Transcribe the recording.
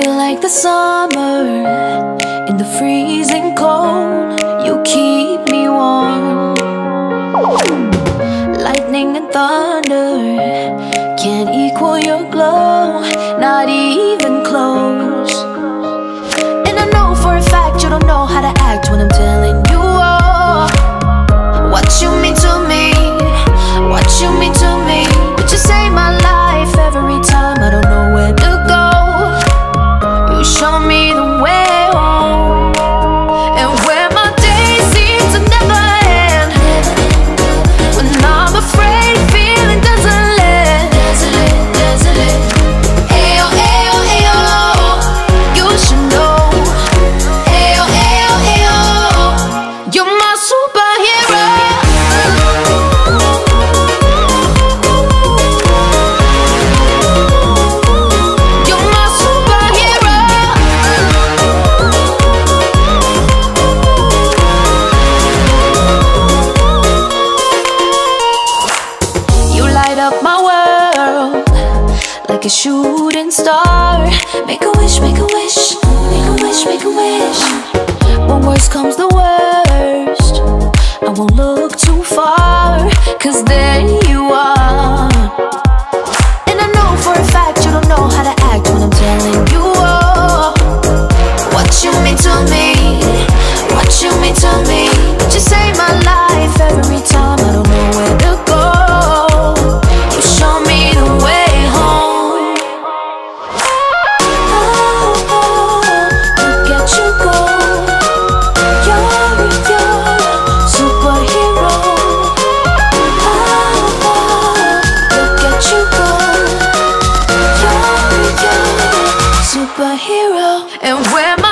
feel like the summer in the freezing cold. You keep me warm. Lightning and thunder can't equal your glow, not even close. like a shooting star. Make a wish, make a wish, make a wish, make a wish. superhero. And wear my